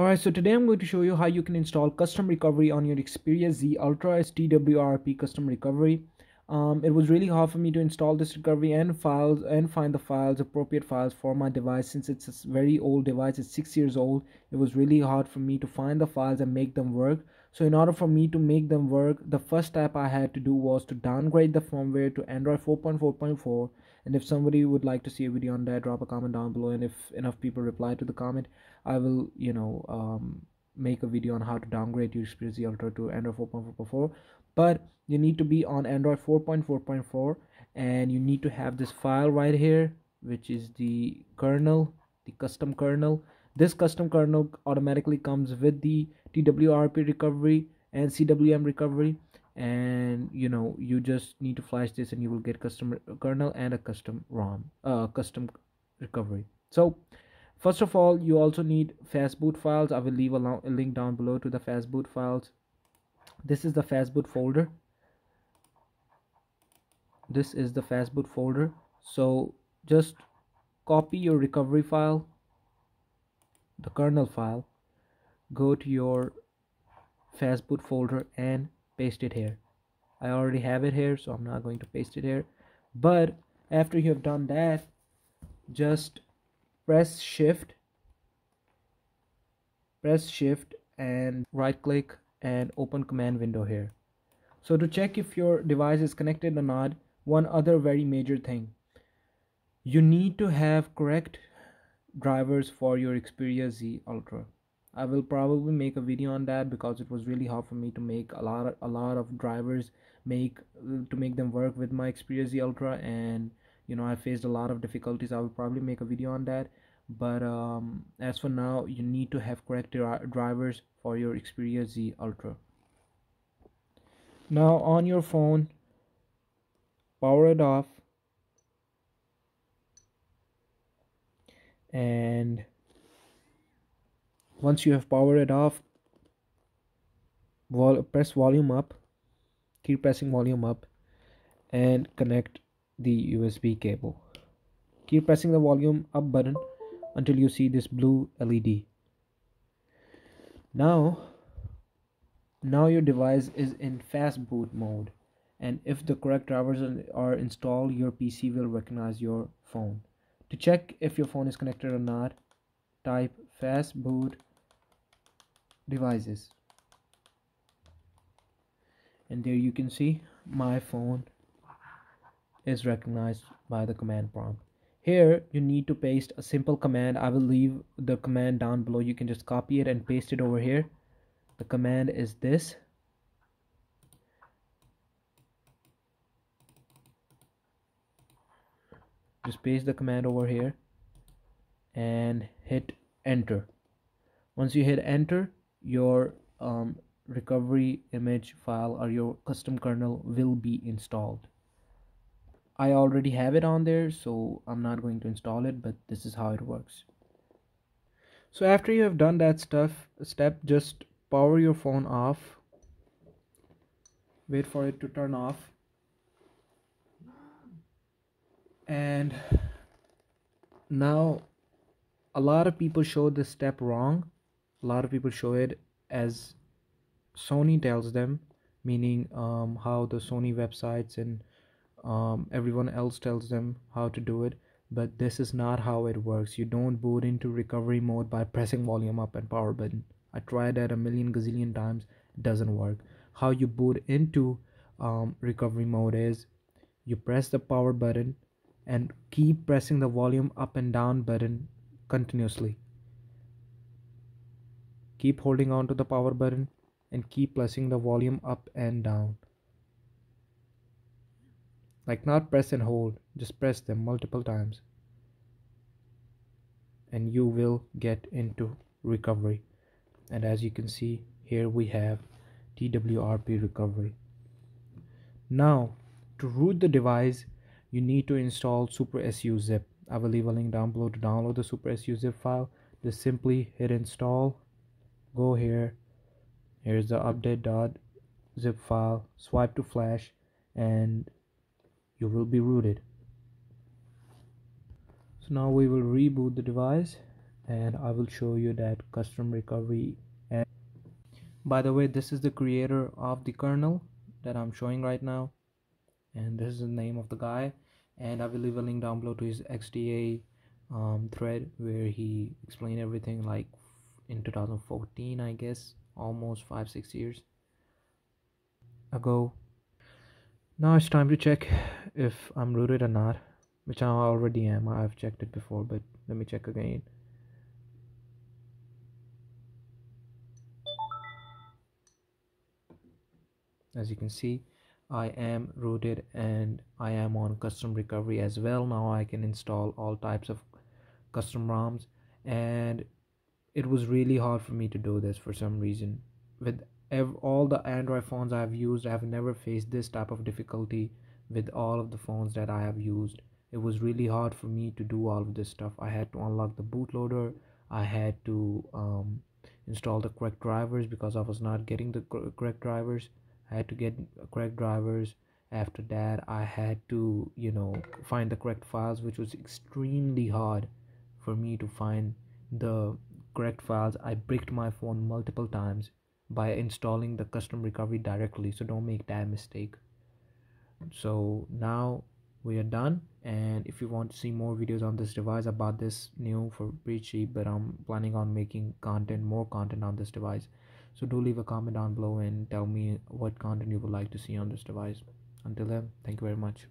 Alright, so today I'm going to show you how you can install custom recovery on your Xperia Z Ultra TWRP custom recovery. Um, it was really hard for me to install this recovery and files and find the files, appropriate files for my device since it's a very old device, it's six years old. It was really hard for me to find the files and make them work. So in order for me to make them work, the first step I had to do was to downgrade the firmware to Android 4.4.4 and if somebody would like to see a video on that drop a comment down below. And if enough people reply to the comment i will you know um, make a video on how to downgrade your Xperia Ultra to Android 4.4.4 but you need to be on Android 4.4.4 and you need to have this file right here which is the kernel the custom kernel. This custom kernel automatically comes with the TWRP recovery and CWM recovery. And you know you just need to flash this and you will get custom kernel and a custom rom uh custom recovery. So first of all you also need fastboot files. I will leave a, a link down below to the fastboot files. This is the fastboot folder. This is the fastboot folder. So just copy your recovery file the kernel file go to your fastboot folder and paste it here. I already have it here so I'm not going to paste it here. But after you have done that just press shift press shift and right click and open command window here. So to check if your device is connected or not one other very major thing. You need to have correct drivers for your Xperia Z Ultra I will probably make a video on that because it was really hard for me to make a lot of, a lot of drivers make to make them work with my Xperia Z Ultra. And you know I faced a lot of difficulties. I will probably make a video on that. But um, as for now you need to have correct drivers for your Xperia Z Ultra. Now on your phone power it off. And once you have powered it off vol press volume up keep pressing volume up and connect the USB cable. Keep pressing the volume up button until you see this blue LED now now your device is in fast boot mode and if the correct drivers are installed your PC will recognize your phone. To check if your phone is connected or not type fast boot devices. And there you can see my phone is recognized by the command prompt. Here you need to paste a simple command. I will leave the command down below. You can just copy it and paste it over here. The command is this. Just paste the command over here and hit enter. Once you hit enter your um, recovery image file or your custom kernel will be installed. I already have it on there so I'm not going to install it but this is how it works. So after you have done that stuff step just power your phone off. Wait for it to turn off. And now a lot of people show this step wrong a lot of people show it as Sony tells them meaning um, how the Sony websites and um, everyone else tells them how to do it. But this is not how it works. You don't boot into recovery mode by pressing volume up and power button. I tried that a million gazillion times. It doesn't work. How you boot into um, recovery mode is you press the power button and keep pressing the volume up and down button continuously Keep holding on to the power button and keep pressing the volume up and down. Like not press and hold, just press them multiple times. And you will get into recovery. And as you can see, here we have TWRP recovery. Now, to root the device, you need to install SuperSU zip. I will leave a link down below to download the SuperSU zip file. Just simply hit install go here. Here's the update dot zip file. Swipe to flash and you will be rooted. So now we will reboot the device and I will show you that custom recovery. And by the way this is the creator of the kernel that I'm showing right now and this is the name of the guy. And I will leave a link down below to his XDA um, thread where he explained everything like in 2014 I guess almost five six years ago. Now it's time to check if I'm rooted or not which I already am. I've checked it before but let me check again. As you can see I am rooted and I am on custom recovery as well. Now I can install all types of custom ROMs and it was really hard for me to do this for some reason. With all the android phones i've used i've never faced this type of difficulty with all of the phones that i have used. It was really hard for me to do all of this stuff. I had to unlock the bootloader. I had to um, install the correct drivers because i was not getting the correct drivers. I had to get correct drivers. After that i had to you know find the correct files which was extremely hard for me to find the correct files i bricked my phone multiple times by installing the custom recovery directly so don't make that mistake. So now we are done and if you want to see more videos on this device I bought this new for pretty cheap but I'm planning on making content more content on this device. So do leave a comment down below and tell me what content you would like to see on this device. Until then thank you very much